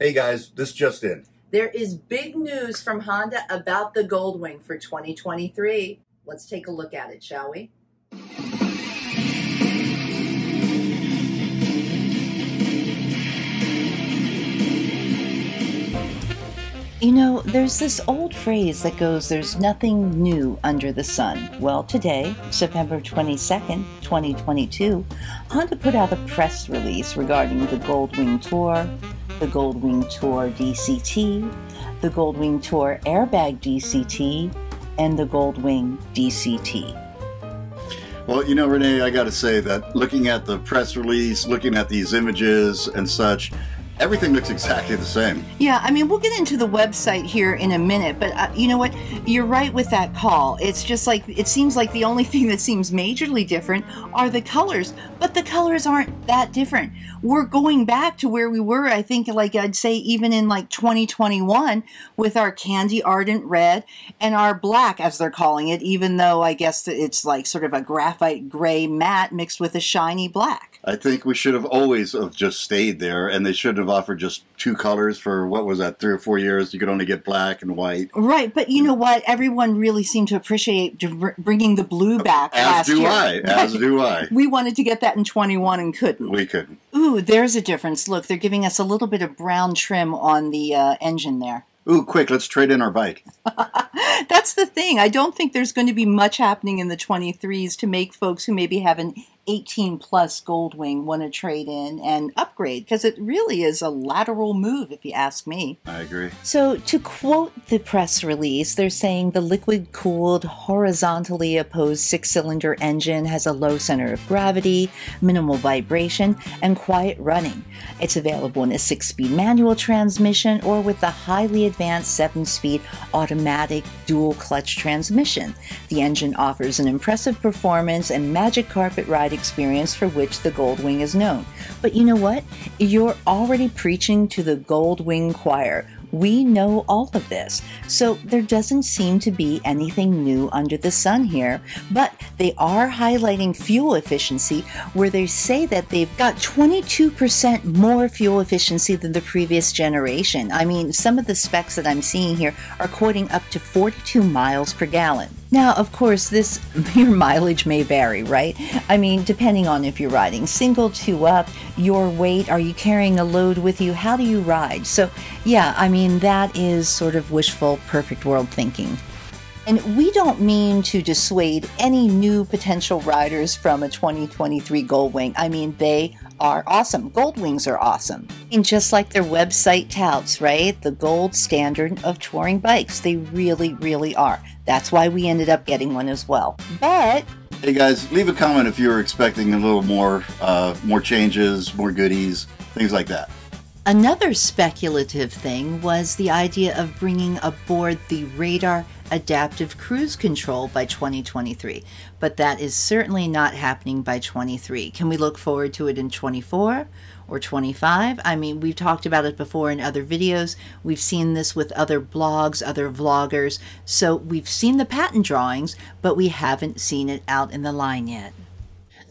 Hey guys, this just in. There is big news from Honda about the Goldwing for 2023. Let's take a look at it, shall we? You know, there's this old phrase that goes, there's nothing new under the sun. Well, today, September 22nd, 2022, Honda put out a press release regarding the Goldwing Tour, the Goldwing Tour DCT, the Goldwing Tour Airbag DCT, and the Goldwing DCT. Well, you know, Renee, I got to say that looking at the press release, looking at these images and such, everything looks exactly the same. Yeah, I mean, we'll get into the website here in a minute, but uh, you know what? You're right with that call. It's just like it seems like the only thing that seems majorly different are the colors, but the colors aren't that different. We're going back to where we were, I think, like I'd say, even in like 2021 with our candy ardent red and our black, as they're calling it, even though I guess it's like sort of a graphite gray matte mixed with a shiny black. I think we should have always have just stayed there, and they should have offered just two colors for what was that, three or four years. You could only get black and white. Right, but you know what? Everyone really seemed to appreciate bringing the blue back. As do year. I. As do I. We wanted to get that in 21 and couldn't. We couldn't. Ooh, there's a difference. Look, they're giving us a little bit of brown trim on the uh, engine there. Ooh, quick, let's trade in our bike. That's the thing. I don't think there's going to be much happening in the 23s to make folks who maybe have an 18 plus Goldwing want to trade in and upgrade because it really is a lateral move, if you ask me. I agree. So, to quote the press release, they're saying the liquid cooled, horizontally opposed six cylinder engine has a low center of gravity, minimal vibration, and quiet running. It's available in a six speed manual transmission or with the highly advanced seven speed automatic dual clutch transmission. The engine offers an impressive performance and magic carpet ride experience for which the Goldwing is known. But you know what? You're already preaching to the Goldwing choir we know all of this. So there doesn't seem to be anything new under the sun here, but they are highlighting fuel efficiency where they say that they've got 22% more fuel efficiency than the previous generation. I mean, some of the specs that I'm seeing here are quoting up to 42 miles per gallon. Now, of course, this your mileage may vary, right? I mean, depending on if you're riding single, two up, your weight, are you carrying a load with you? How do you ride? So, yeah, I mean, that is sort of wishful, perfect world thinking. And we don't mean to dissuade any new potential riders from a 2023 Goldwing. I mean, they are awesome. Goldwings are awesome. And just like their website touts, right? The gold standard of touring bikes. They really, really are. That's why we ended up getting one as well. But Hey guys, leave a comment if you're expecting a little more, uh, more changes, more goodies, things like that. Another speculative thing was the idea of bringing aboard the radar adaptive cruise control by 2023, but that is certainly not happening by 23. Can we look forward to it in 24 or 25? I mean, we've talked about it before in other videos. We've seen this with other blogs, other vloggers. So we've seen the patent drawings, but we haven't seen it out in the line yet.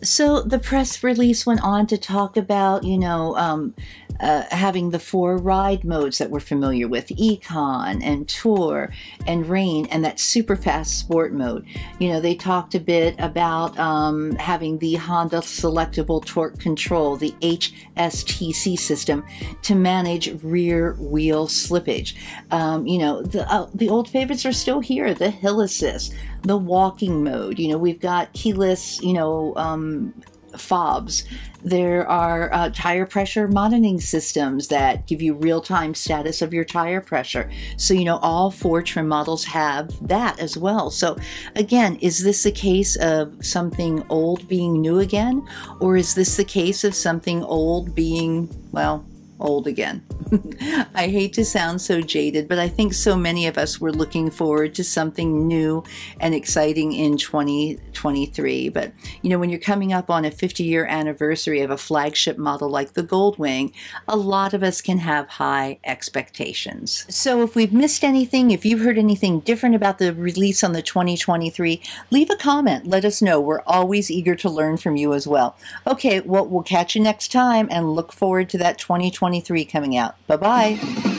So the press release went on to talk about, you know, um, uh, having the four ride modes that we're familiar with Econ and Tour and Rain and that super fast sport mode. You know, they talked a bit about um, having the Honda Selectable Torque Control, the HSTC system, to manage rear wheel slippage. Um, you know, the, uh, the old favorites are still here the Hill Assist, the walking mode. You know, we've got keyless, you know, um, fobs. There are uh, tire pressure monitoring systems that give you real time status of your tire pressure. So, you know, all four trim models have that as well. So, again, is this a case of something old being new again? Or is this the case of something old being, well, old again. I hate to sound so jaded, but I think so many of us were looking forward to something new and exciting in 2023. But, you know, when you're coming up on a 50 year anniversary of a flagship model like the Goldwing, a lot of us can have high expectations. So if we've missed anything, if you've heard anything different about the release on the 2023, leave a comment. Let us know. We're always eager to learn from you as well. Okay, well, we'll catch you next time and look forward to that 2023 2023 coming out. Bye bye.